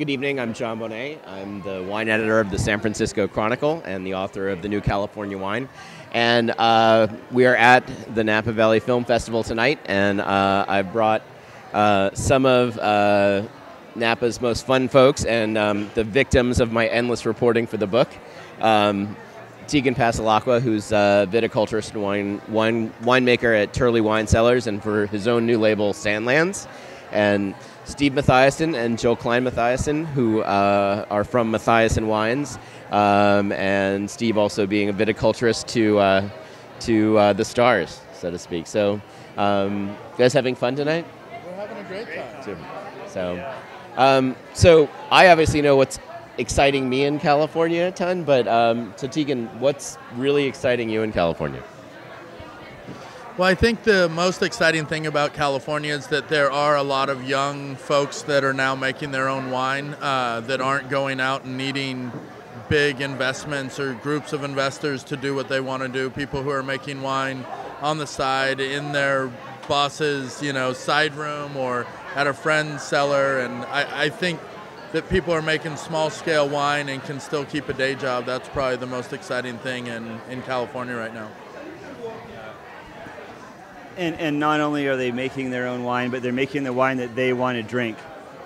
Good evening. I'm Jon Bonné. I'm the wine editor of the San Francisco Chronicle and the author of the New California Wine. And uh, we are at the Napa Valley Film Festival tonight, and uh, I brought uh, some of uh, Napa's most fun folks and um, the victims of my endless reporting for the book. Um, Tegan Passalacqua, who's a viticulturist and wine, wine, winemaker at Turley Wine Cellars and for his own new label, Sandlands. And Steve Matthiasson and Jill Klein Matthiasson, who uh, are from Matthiasson Wines, um, and Steve also being a viticulturist to uh, to uh, the stars, so to speak. So, um, you guys having fun tonight? We're having a great time. So, um, so I obviously know what's exciting me in California a ton, but um, so Tegan, what's really exciting you in California? Well, I think the most exciting thing about California is that there are a lot of young folks that are now making their own wine uh, that aren't going out and needing big investments or groups of investors to do what they want to do. People who are making wine on the side in their boss's, you know, side room or at a friend's cellar. And I, I think that people are making small scale wine and can still keep a day job. That's probably the most exciting thing in, in California right now and, and not only are they making their own wine, but they're making the wine that they want to drink.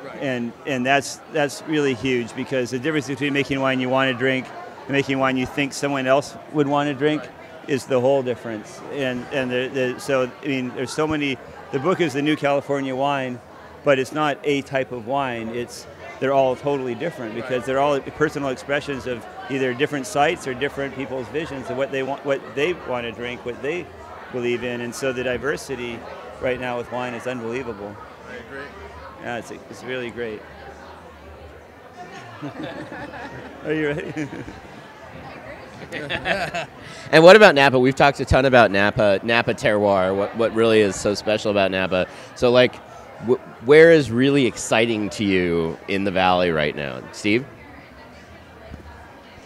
Right. And, and that's, that's really huge because the difference between making wine you want to drink and making wine you think someone else would want to drink right. is the whole difference. And, and the, the, so, I mean, there's so many, the book is the new California wine, but it's not a type of wine. It's, they're all totally different because they're all personal expressions of either different sites or different people's visions of what they want, what they want to drink, what they believe in, and so the diversity right now with wine is unbelievable. I agree. Yeah, it's, it's really great. Are you ready? and what about Napa? We've talked a ton about Napa, Napa terroir. What what really is so special about Napa? So like, wh- where is really exciting to you in the valley right now, Steve?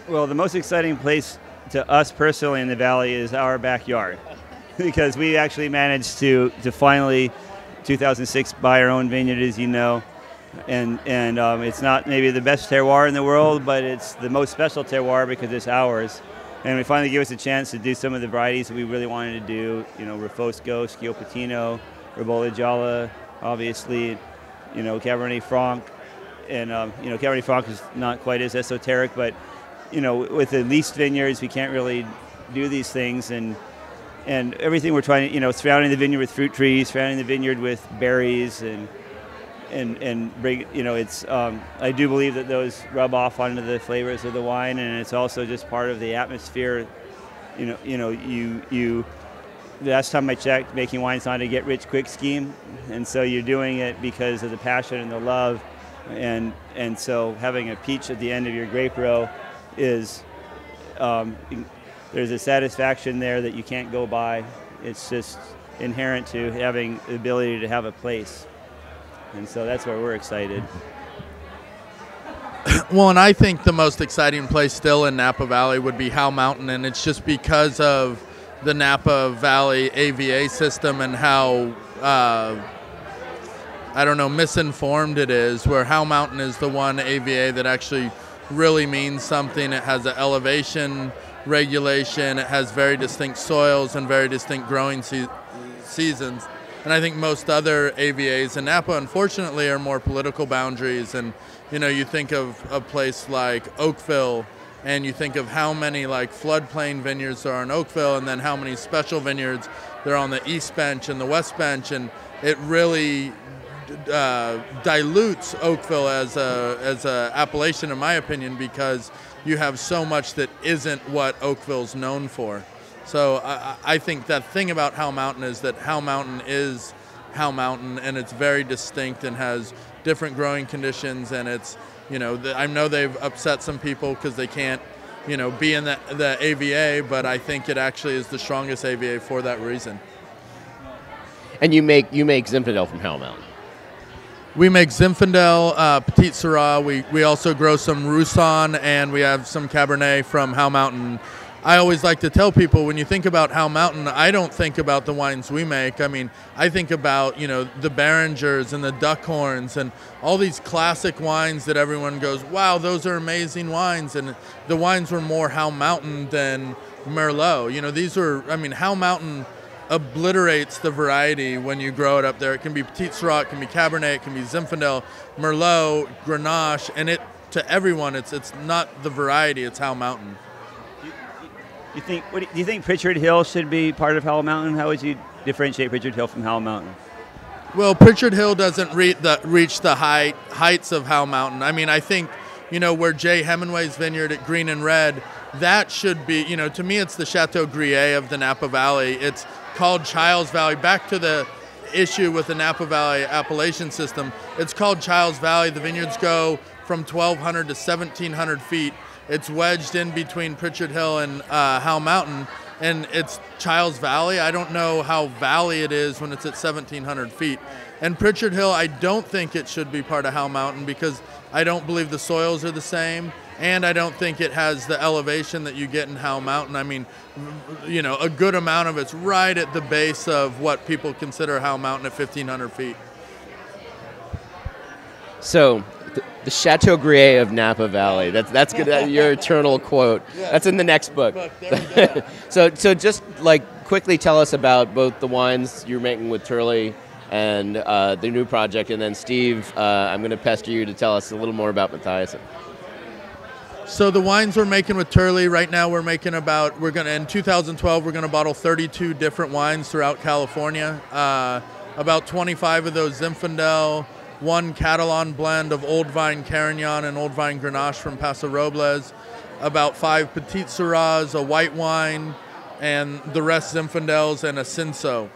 Well, the most exciting place to us personally in the valley is our backyard. because we actually managed to, to finally, 2006, buy our own vineyard, as you know. And, and um, it's not maybe the best terroir in the world, but it's the most special terroir because it's ours. And we finally gave us a chance to do some of the varieties that we really wanted to do. You know, Refosco, Schioppettino, Ribolla Gialla, obviously, you know, Cabernet Franc. And, um, you know, Cabernet Franc is not quite as esoteric, but, you know, with the least vineyards, we can't really do these things. And and everything we're trying to, you know, surrounding the vineyard with fruit trees, surrounding the vineyard with berries, and and and bring, you know, it's. Um, I do believe that those rub off onto the flavors of the wine, and it's also just part of the atmosphere. You know, you know, you you. The last time I checked, making wine's not a get rich quick scheme, and so you're doing it because of the passion and the love, and and so having a peach at the end of your grape row is um, there's a satisfaction there that you can't go by. It's just inherent to having the ability to have a place. And so that's where we're excited. Well, and I think the most exciting place still in Napa Valley would be Howell Mountain, and it's just because of the Napa Valley AVA system and how, uh, I don't know, misinformed it is, where Howell Mountain is the one AVA that actually really means something. It has an elevation regulation. It has very distinct soils and very distinct growing se- seasons. And I think most other AVAs in Napa, unfortunately, are more political boundaries. And you know, you think of a place like Oakville, and you think of how many like floodplain vineyards there are in Oakville, and then how many special vineyards there are on the East Bench and the West Bench, and it really uh, dilutes Oakville as a as a appellation, in my opinion, because you have so much that isn't what Oakville's known for. So I, I think that thing about Howell Mountain is that Howell Mountain is Howell Mountain, and it's very distinct and has different growing conditions, and it's you know I know they've upset some people because they can't you know be in the, the AVA, but I think it actually is the strongest AVA for that reason. And you make you make Zinfandel from Howell Mountain. We make Zinfandel, uh, Petite Sirah. We, we also grow some Roussanne, and we have some Cabernet from Howell Mountain I always like to tell people when you think about Howell Mountain, I don't think about the wines we make. I mean, I think about, you know, the Beringers and the Duckhorns and all these classic wines that everyone goes, wow, those are amazing wines. And the wines were more Howell Mountain than Merlot. You know, these were, I mean, Howell Mountain obliterates the variety when you grow it up there. It can be Petite Sirah, it can be Cabernet, it can be Zinfandel, Merlot, Grenache, and it to everyone, it's it's not the variety, it's Howell Mountain. You think? What do you think? Pritchard Hill should be part of Howell Mountain. How would you differentiate Pritchard Hill from Howell Mountain? Well, Pritchard Hill doesn't re- the, reach the height heights of Howell Mountain. I mean, I think you know where Jay Heminway's vineyard at Green and Red. That should be, you know, to me, it's the Chateau Grillet of the Napa Valley. It's called Chiles Valley. Back to the issue with the Napa Valley appellation system, it's called Chiles Valley. The vineyards go from 1,200 to 1,700 feet. It's wedged in between Pritchard Hill and uh, Howell Mountain, and it's Chiles Valley. I don't know how valley it is when it's at 1,700 feet. And Pritchard Hill, I don't think it should be part of Howell Mountain because I don't believe the soils are the same, and I don't think it has the elevation that you get in Howell Mountain. I mean, you know, a good amount of it's right at the base of what people consider Howell Mountain at 1,500 feet. So, the Chateau Grillet of Napa Valley. That's that's good. That, your eternal quote. That's in the next book. so so just like quickly tell us about both the wines you're making with Turley and uh, the new project, and then Steve, uh, I'm going to pester you to tell us a little more about Matthiasson. So the wines we're making with Turley right now, we're making about we're gonna in 2012 we're gonna bottle 32 different wines throughout California. Uh, about 25 of those Zinfandel one Catalan blend of Old Vine Carignan and Old Vine Grenache from Paso Robles, about five Petite Sirahs, a white wine, and the rest Zinfandels and a Cinsault.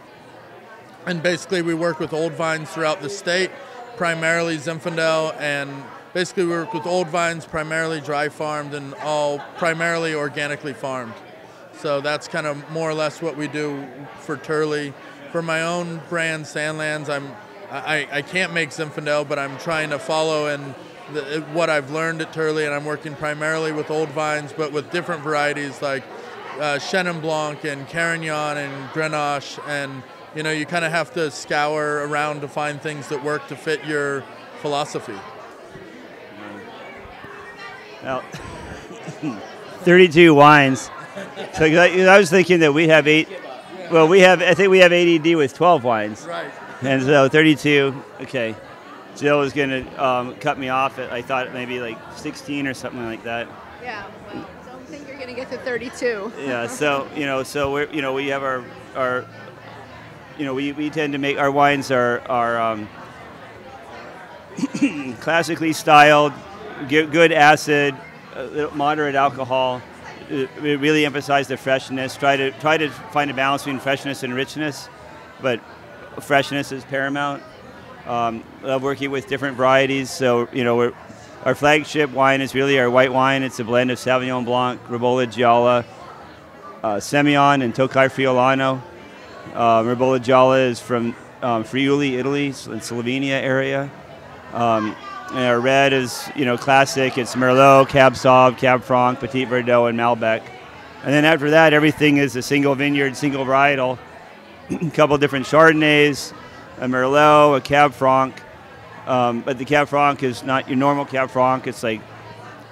And basically, we work with old vines throughout the state, primarily Zinfandel, and basically we work with old vines, primarily dry farmed and all primarily organically farmed. So that's kind of more or less what we do for Turley. For my own brand, Sandlands, I'm I, I can't make Zinfandel, but I'm trying to follow the, what I've learned at Turley, and I'm working primarily with old vines, but with different varieties like uh, Chenin Blanc and Carignan and Grenache, and you know you kind of have to scour around to find things that work to fit your philosophy. Now, 32 wines. So I was thinking that we have eight. Well, we have. I think we have ADD with 12 wines. Right. And so 32, okay. Jill was going to um, cut me off at, I thought maybe like 16 or something like that. Yeah, well, don't think you're going to get to 32. yeah, so, you know, so we're, you know, we have our, our you know, we, we tend to make, our wines are, are um, classically styled, good acid, moderate alcohol. We really emphasize the freshness, try to, try to find a balance between freshness and richness, but freshness is paramount. Um, love working with different varieties. So you know, our flagship wine is really our white wine. It's a blend of Sauvignon Blanc, Ribolla Gialla, uh, Semillon, and Tokai Friulano. Uh, Ribolla Gialla is from um, Friuli, Italy, in Slovenia area. Um, our red is you know classic. It's Merlot, Cab Sauv, Cab Franc, Petit Verdot, and Malbec. And then after that, everything is a single vineyard, single varietal a couple different Chardonnays, a Merlot, a Cab Franc. Um, but the Cab Franc is not your normal Cab Franc. It's like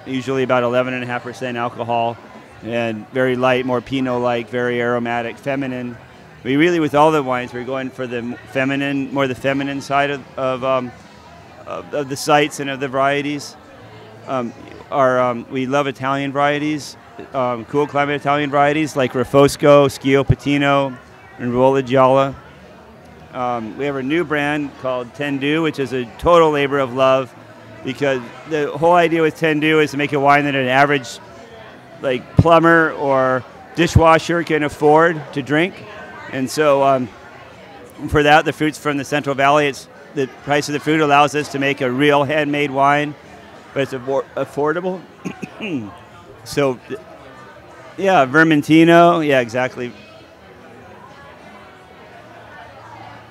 usually about 11.5% alcohol and very light, more Pinot-like, very aromatic, feminine. We really, with all the wines, we're going for the feminine, more the feminine side of, of, um, of, of the sites and of the varieties. Um, our, um, we love Italian varieties, um, cool climate Italian varieties like Refosco, Schioppettino, and Ribolla Gialla. Um, we have a new brand called Tendu, which is a total labor of love because the whole idea with Tendu is to make a wine that an average like plumber or dishwasher can afford to drink. And so um, for that, the fruits from the Central Valley, it's the price of the fruit allows us to make a real handmade wine, but it's affordable. so, yeah, Vermentino, yeah, exactly.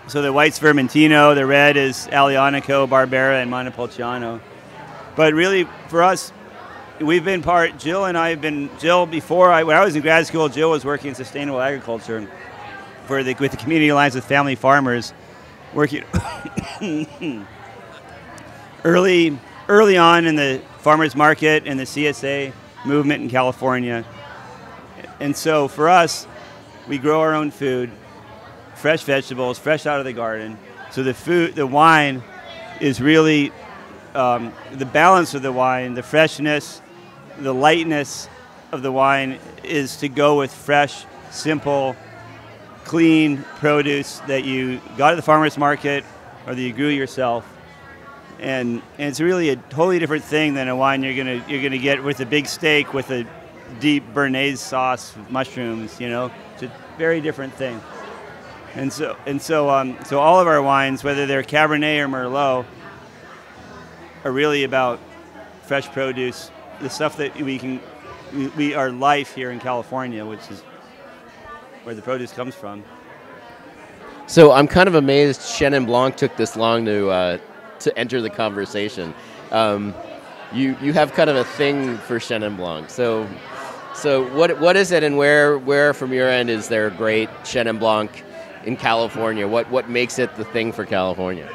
So the white's Vermentino, the red is Aglianico, Barbera, and Montepulciano. But really, for us, we've been part. Jill and I have been. Jill before I when I was in grad school, Jill was working in sustainable agriculture for the with the community alliance with family farmers, working early early on in the farmers market and the CSA movement in California. And so for us, we grow our own food, fresh vegetables, fresh out of the garden. So the food, the wine, is really um, the balance of the wine, the freshness, the lightness of the wine is to go with fresh, simple, clean produce that you got at the farmer's market or that you grew yourself. And, and it's really a totally different thing than a wine you're gonna you're gonna get with a big steak with a deep béarnaise sauce with mushrooms. You know, it's a very different thing. And so and so um, so all of our wines, whether they're Cabernet or Merlot, are really about fresh produce, the stuff that we can we, we life here in California, which is where the produce comes from. So I'm kind of amazed Chenin Blanc took this long to uh, to enter the conversation. Um, you you have kind of a thing for Chenin Blanc. So so what what is it, and where where from your end is there a great Chenin Blanc in California? What what makes it the thing for California?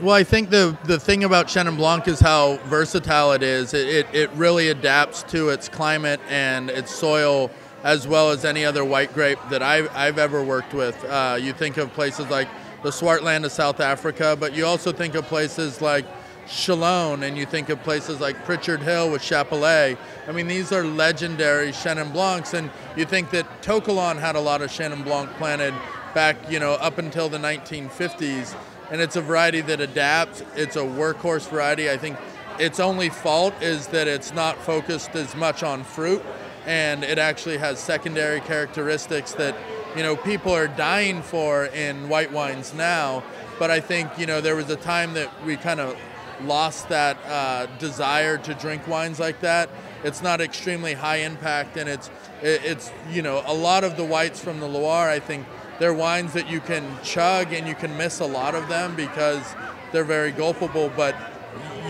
Well, I think the the thing about Chenin Blanc is how versatile it is. It, it, it really adapts to its climate and its soil as well as any other white grape that I've, I've ever worked with. Uh, you think of places like the Swartland of South Africa, but you also think of places like Chalone and you think of places like Pritchard Hill with Chappellet. I mean, these are legendary Chenin Blancs, and you think that To Kalon had a lot of Chenin Blanc planted back, you know, up until the 1950s. And it's a variety that adapts. It's a workhorse variety. I think its only fault is that it's not focused as much on fruit, and it actually has secondary characteristics that you know people are dying for in white wines now. But I think you know there was a time that we kind of lost that uh, desire to drink wines like that. It's not extremely high impact, and it's it's you know a lot of the whites from the Loire. I think they're wines that you can chug and you can miss a lot of them because they're very gulpable, but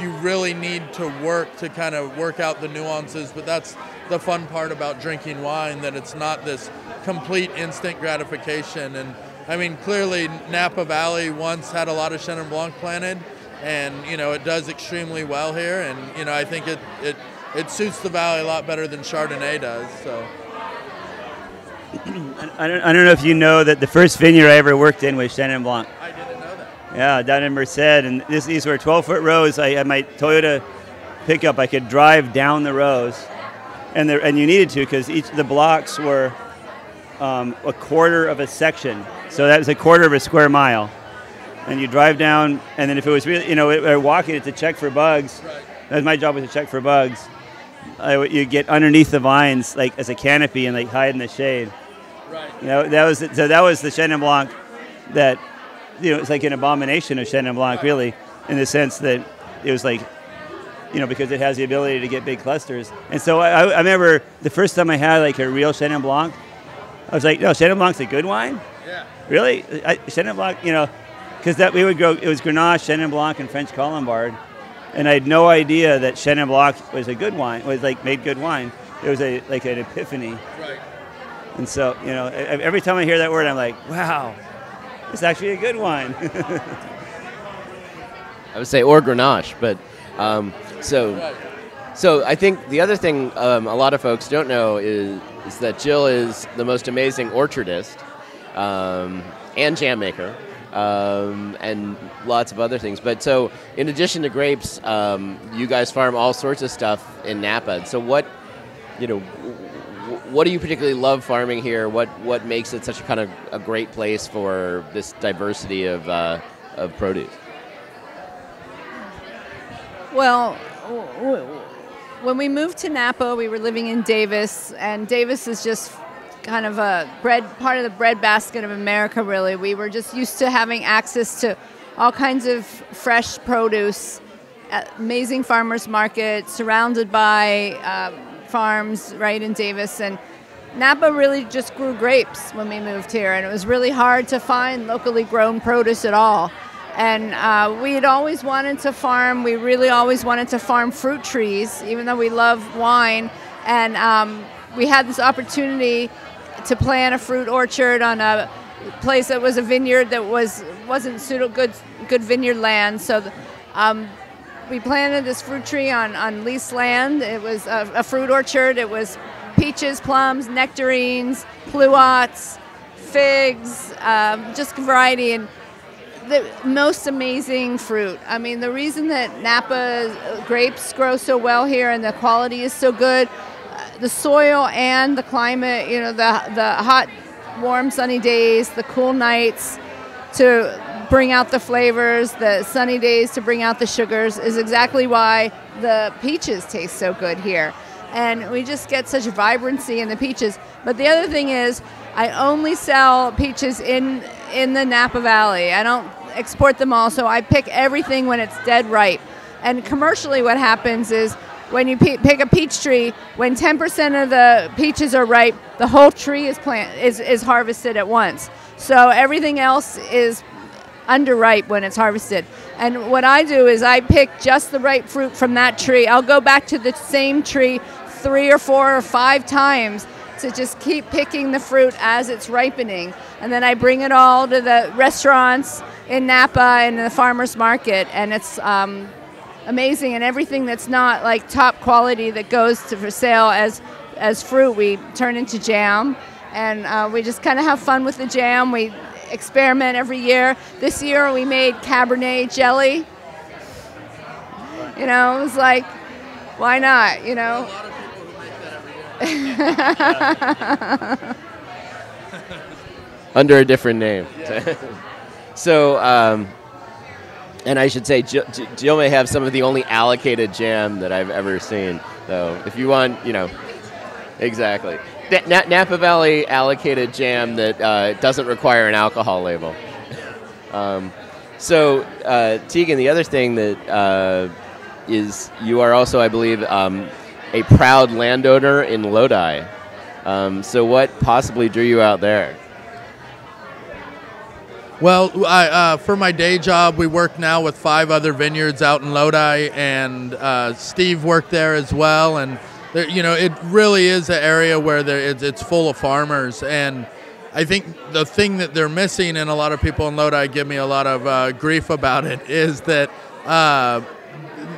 you really need to work to kind of work out the nuances. But that's the fun part about drinking wine that it's not this complete instant gratification. And I mean, clearly Napa Valley once had a lot of Chenin Blanc planted, and you know it does extremely well here. And you know I think it it it suits the valley a lot better than Chardonnay does. So. I don't, I don't know if you know that the first vineyard I ever worked in was Chenin Blanc. I didn't know that. Yeah, down in Merced, and this, these were 12 foot rows. I had my Toyota pickup. I could drive down the rows, and there, and you needed to because each the blocks were um, a quarter of a section, so that was a quarter of a square mile. And you drive down, and then if it was really, you know, we were walking it to check for bugs. Right. That was my job was to check for bugs. I, you get underneath the vines like as a canopy and like hide in the shade. Right. You know, that was so that was the Chenin Blanc that you know it's like an abomination of Chenin Blanc really in the sense that it was like you know because it has the ability to get big clusters. And so I, I remember the first time I had like a real Chenin Blanc, I was like, no, Chenin Blanc's a good wine. Yeah. Really, I, Chenin Blanc, you know, because that we would grow it was Grenache, Chenin Blanc, and French Colombard, and I had no idea that Chenin Blanc was a good wine, was like made good wine. It was a like an epiphany. Right. And so, you know, e- every time I hear that word, I'm like, wow, it's actually a good wine. I would say or Grenache, but um, so so I think the other thing um, a lot of folks don't know is is that Jill is the most amazing orchardist um, and jam maker. Um, and lots of other things. But so, in addition to grapes, um, you guys farm all sorts of stuff in Napa. So, what, you know, what do you particularly love farming here? What what makes it such a kind of a great place for this diversity of uh, of produce? Well, when we moved to Napa, we were living in Davis, and Davis is just kind of a bread part of the breadbasket of America. Really, we were just used to having access to all kinds of fresh produce, amazing farmers market, surrounded by um, farms right in Davis, and Napa really just grew grapes when we moved here, and it was really hard to find locally grown produce at all. And uh, we had always wanted to farm. We really always wanted to farm fruit trees, even though we love wine. And um, we had this opportunity to plant a fruit orchard on a place that was a vineyard that was wasn't suitable good good vineyard land. So. Um, we planted this fruit tree on, on leased land. It was a, a fruit orchard. It was peaches, plums, nectarines, pluots, figs, um, just variety and the most amazing fruit. I mean, the reason that Napa grapes grow so well here and the quality is so good, uh, the soil and the climate, you know, the the hot, warm, sunny days, the cool nights to bring out the flavors, the sunny days to bring out the sugars is exactly why the peaches taste so good here. And we just get such vibrancy in the peaches. But the other thing is, I only sell peaches in in the Napa Valley. I don't export them all, so I pick everything when it's dead ripe. And commercially, what happens is when you pe- pick a peach tree, when 10% of the peaches are ripe, the whole tree is plant is, is harvested at once. So everything else is underripe when it's harvested. And what I do is I pick just the ripe fruit from that tree. I'll go back to the same tree three or four or five times to just keep picking the fruit as it's ripening. And then I bring it all to the restaurants in Napa and the farmers market, and it's um, amazing. And everything that's not like top quality that goes to for sale as as fruit, we turn into jam, and uh, we just kind of have fun with the jam. We experiment every year. This year we made Cabernet jelly. You know, it was like, why not? You know. Under a different name. so, um, and I should say, Jill, Jill may have some of the only allocated jam that I've ever seen. So, if you want, you know, exactly. Napa Valley allocated jam that uh, doesn't require an alcohol label. um, so, uh, Tegan, the other thing that uh, is you are also, I believe, um, a proud landowner in Lodi. Um, so, what possibly drew you out there? Well, I, uh, for my day job, we work now with five other vineyards out in Lodi, and uh, Steve worked there as well. And there, you know, it really is an area where there, it's, it's full of farmers. And I think the thing that they're missing, and a lot of people in Lodi give me a lot of uh, grief about it, is that uh,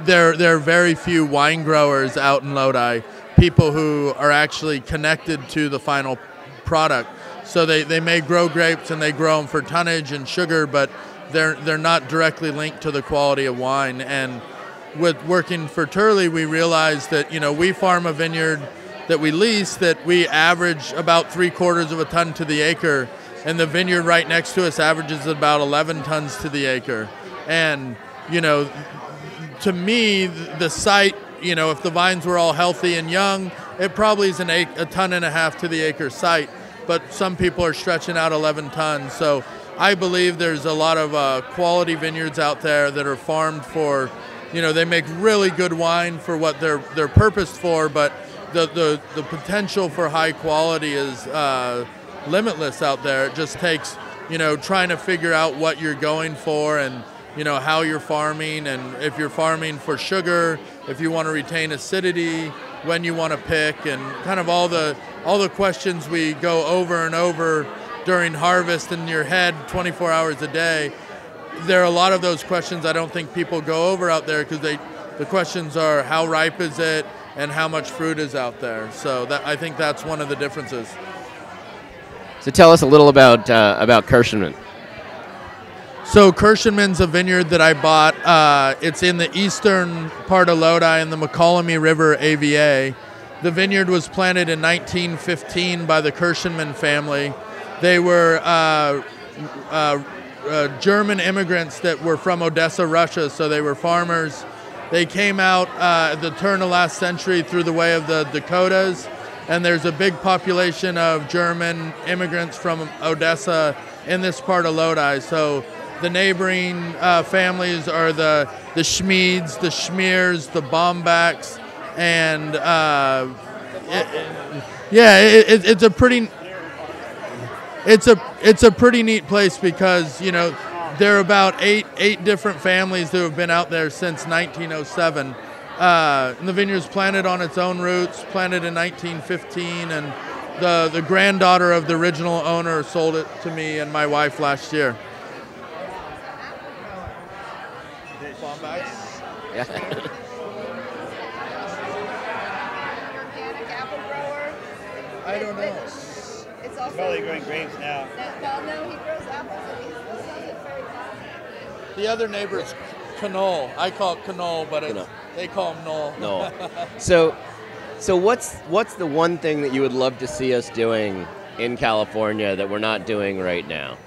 there there are very few wine growers out in Lodi, people who are actually connected to the final product. So they, they may grow grapes and they grow them for tonnage and sugar, but they're they're not directly linked to the quality of wine. And with working for Turley, we realized that you know we farm a vineyard that we lease that we average about three quarters of a ton to the acre, and the vineyard right next to us averages about 11 tons to the acre. And you know, to me, the site, you know, if the vines were all healthy and young, it probably is an a, a ton and a half to the acre site. But some people are stretching out 11 tons, so I believe there's a lot of uh, quality vineyards out there that are farmed for you know they make really good wine for what they're they're purposed for, but the the, the potential for high quality is uh, limitless out there. It just takes you know trying to figure out what you're going for and you know how you're farming and if you're farming for sugar, if you want to retain acidity, when you want to pick, and kind of all the all the questions we go over and over during harvest in your head 24 hours a day there are a lot of those questions I don't think people go over out there because they the questions are how ripe is it and how much fruit is out there. So that, I think that's one of the differences. So tell us a little about uh, about Kirschenmann. So Kirschenmann's a vineyard that I bought. Uh, it's in the eastern part of Lodi in the Mokelumne River AVA. The vineyard was planted in 1915 by the Kirschenmann family. They were uh, uh uh, German immigrants that were from Odessa, Russia, so they were farmers. They came out uh, at the turn of last century through the way of the Dakotas, and there's a big population of German immigrants from Odessa in this part of Lodi. So the neighboring uh, families are the the Schmieds, the Schmiers, the Bombacks, and uh, it, yeah, it, it's a pretty it's a it's a pretty neat place because you know there are about eight eight different families who have been out there since 1907. Uh, the vineyard's planted on its own roots, planted in 1915, and the the granddaughter of the original owner sold it to me and my wife last year. Yeah. I don't know. It's also Probably growing grapes now. well, no, he grows apples. And he sells it very The other neighbor's Canole. I call it Canole, but it's, they call him Knoll. No. So, so what's what's the one thing that you would love to see us doing in California that we're not doing right now?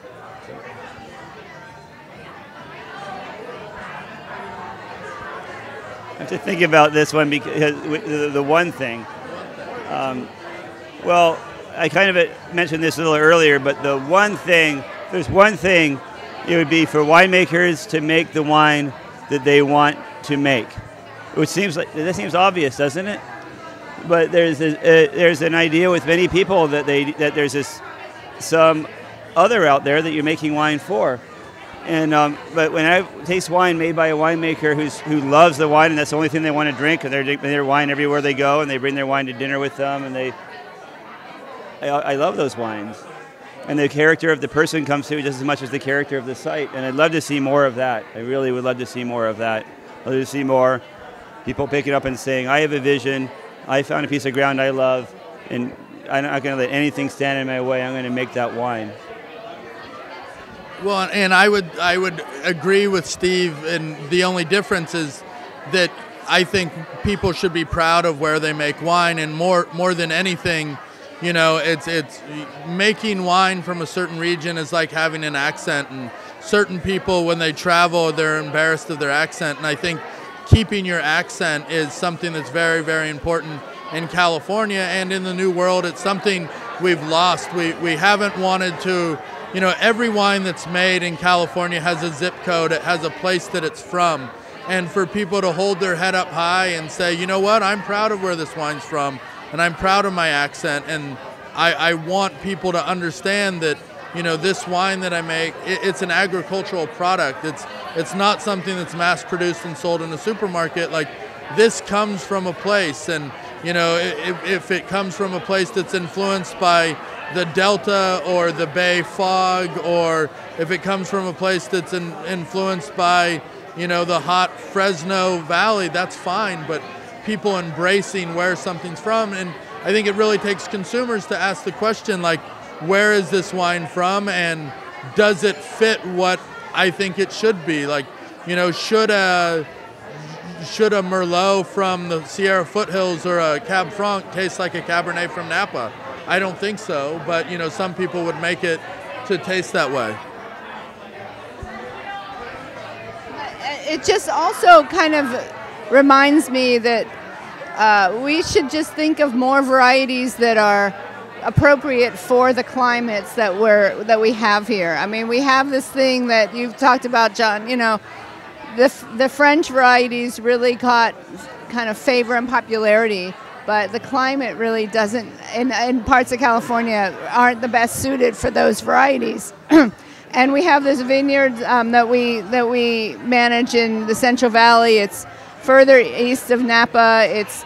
Have to think about this one because the, one thing. Um, well, I kind of mentioned this a little earlier, but the one thing, there's one thing, it would be for winemakers to make the wine that they want to make. Which seems like that seems obvious, doesn't it? But there's a, uh, there's an idea with many people that they that there's this some other out there that you're making wine for. And um, but when I taste wine made by a winemaker who's who loves the wine and that's the only thing they want to drink, and they're drinking their wine everywhere they go, and they bring their wine to dinner with them, and they, I, I love those wines, and the character of the person comes through just as much as the character of the site, and I'd love to see more of that. I really would love to see more of that. I'd love to see more people picking up and saying, "I have a vision. I found a piece of ground I love, and I'm not going to let anything stand in my way. I'm going to make that wine." Well, and I would I would agree with Steve, and the only difference is that I think people should be proud of where they make wine, and more more than anything, you know, it's it's making wine from a certain region is like having an accent, and certain people when they travel they're embarrassed of their accent, and I think keeping your accent is something that's very very important in California and in the New World. It's something we've lost. We we haven't wanted to you know, every wine that's made in California has a zip code, it has a place that it's from. And for people to hold their head up high and say, you know what, I'm proud of where this wine's from, and I'm proud of my accent, and I, I want people to understand that, you know, this wine that I make, it, it's an agricultural product. It's it's not something that's mass produced and sold in a supermarket. Like this comes from a place, and you know, if, if it comes from a place that's influenced by the Delta or the Bay fog, or if it comes from a place that's in, influenced by, you know, the hot Fresno Valley, that's fine. But people embracing where something's from, and I think it really takes consumers to ask the question, like, where is this wine from, and does it fit what I think it should be? Like, you know, should a should a Merlot from the Sierra foothills or a Cab Franc taste like a Cabernet from Napa? I don't think so, but you know, some people would make it to taste that way. It just also kind of reminds me that uh, we should just think of more varieties that are appropriate for the climates that we're that we have here. I mean, we have this thing that you've talked about, Jon. You know, the the French varieties really caught kind of favor and popularity but the climate really doesn't in, in parts of california aren't the best suited for those varieties. And we have this vineyard um, that we that we manage in the central valley. It's further east of napa. It's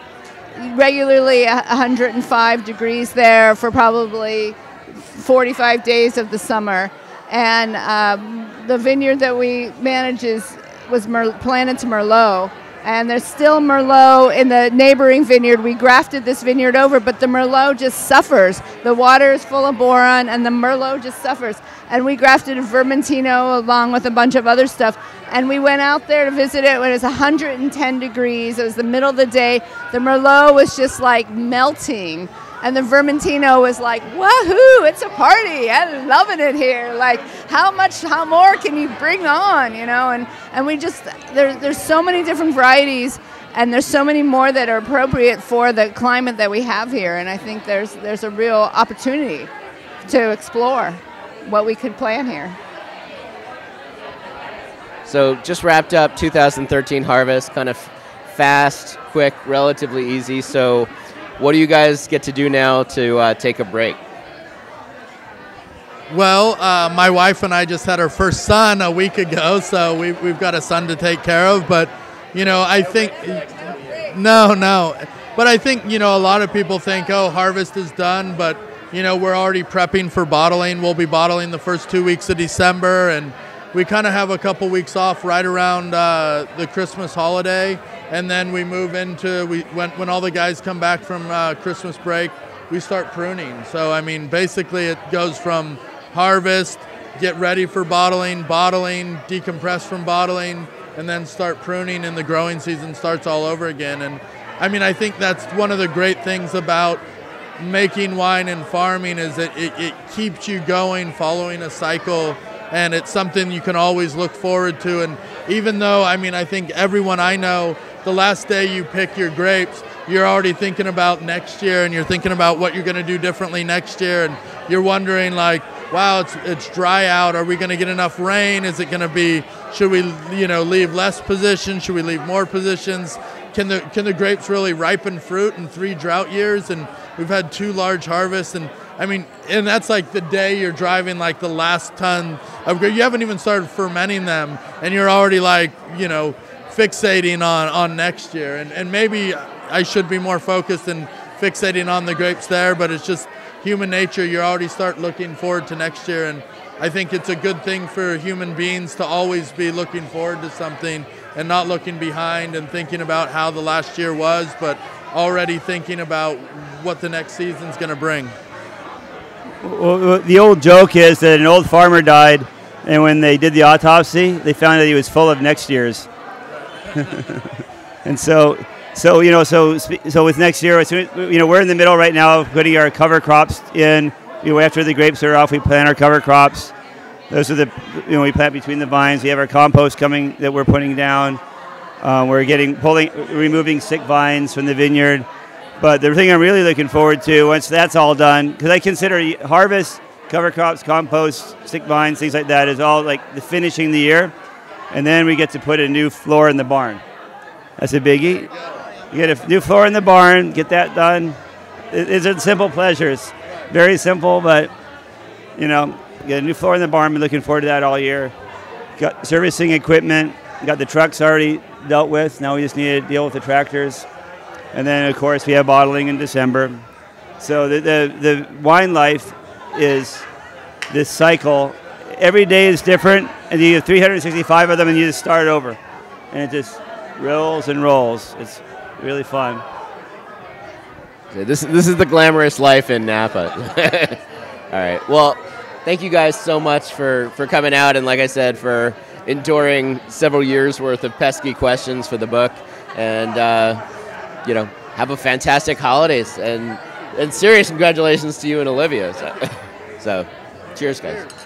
regularly 105 degrees there for probably 45 days of the summer. And um, the vineyard that we manage is was Mer- planted to merlot and there's still Merlot in the neighboring vineyard. We grafted this vineyard over, but the Merlot just suffers. The water is full of boron, and the Merlot just suffers. And we grafted a Vermentino along with a bunch of other stuff. And we went out there to visit it when it was 110 degrees. It was the middle of the day. The Merlot was just like melting and the Vermentino was like, "Woohoo! It's a party! I'm loving it here. Like, how much, how more can you bring on? You know?" And and we just there, there's so many different varieties, and there's so many more that are appropriate for the climate that we have here. And I think there's there's a real opportunity to explore what we could plan here. So just wrapped up 2013 harvest, kind of fast, quick, relatively easy. So what do you guys get to do now to uh, take a break? Well, uh, my wife and I just had our first son a week ago, so we, we've got a son to take care of. But, you know, I think, no, no. But I think, you know, a lot of people think, oh, harvest is done, but, you know, we're already prepping for bottling. We'll be bottling the first two weeks of December, and we kind of have a couple weeks off right around uh, the Christmas holiday. And then we move into, we, when, when all the guys come back from uh, Christmas break, we start pruning. So, I mean, basically it goes from harvest, get ready for bottling, bottling, decompress from bottling, and then start pruning, and the growing season starts all over again. And I mean, I think that's one of the great things about making wine and farming is that it, it keeps you going, following a cycle, and it's something you can always look forward to. And even though, I mean, I think everyone I know, the last day you pick your grapes, you're already thinking about next year and you're thinking about what you're going to do differently next year and you're wondering like wow, it's, it's dry out. Are we going to get enough rain? Is it going to be, should we, you know, leave less positions? Should we leave more positions? Can the, can the grapes really ripen fruit in three drought years? And we've had two large harvests. And I mean, and that's like the day you're driving like the last ton of grapes. You haven't even started fermenting them, and you're already like, you know, fixating on, on next year. And, and maybe I should be more focused and fixating on the grapes there, but it's just human nature, you already start looking forward to next year. And I think it's a good thing for human beings to always be looking forward to something and not looking behind and thinking about how the last year was, but already thinking about what the next season's going to bring. Well, the old joke is that an old farmer died, and when they did the autopsy, they found that he was full of next year's. and so so you know, so so with next year, you know, we're in the middle right now of putting our cover crops in. You know, after the grapes are off, we plant our cover crops. Those are the you know we plant between the vines. We have our compost coming that we're putting down. Uh, we're getting pulling, removing sick vines from the vineyard. But the thing I'm really looking forward to once that's all done, because I consider harvest, cover crops, compost, sick vines, things like that is all like the finishing the year, and then we get to put a new floor in the barn. That's a biggie. You get a new floor in the barn, get that done. It's a simple pleasures. Very simple, but you know, get a new floor in the barn. Been looking forward to that all year. Got servicing equipment. Got the trucks already dealt with. Now we just need to deal with the tractors. And then, of course, we have bottling in December. So the, the, the wine life is this cycle. Every day is different, and you have 365 of them, and you just start over. And it just rolls and rolls. It's really fun. This, this is the glamorous life in Napa. All right. Well, thank you guys so much for, for coming out and, like I said, for enduring several years worth of pesky questions for the book. And, uh, you know, have a fantastic holidays. And, and serious congratulations to you and Olivia. So, so cheers, guys.